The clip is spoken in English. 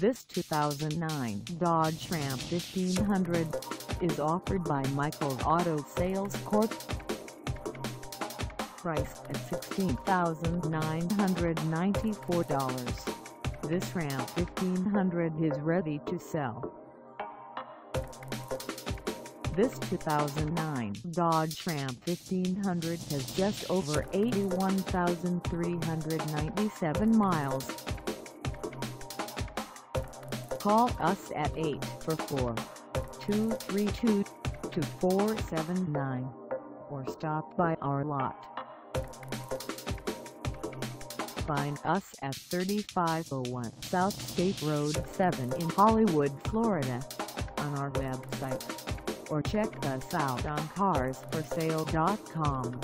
This 2009 Dodge Ram 1500 is offered by Michael's Auto Sales Corp. Priced at $16,994, this Ram 1500 is ready to sell. This 2009 Dodge Ram 1500 has just over 81,397 miles. Call us at 844-232-2479 or stop by our lot. Find us at 3501 South State Road 7 in Hollywood, Florida on our website or check us out on carsforsale.com.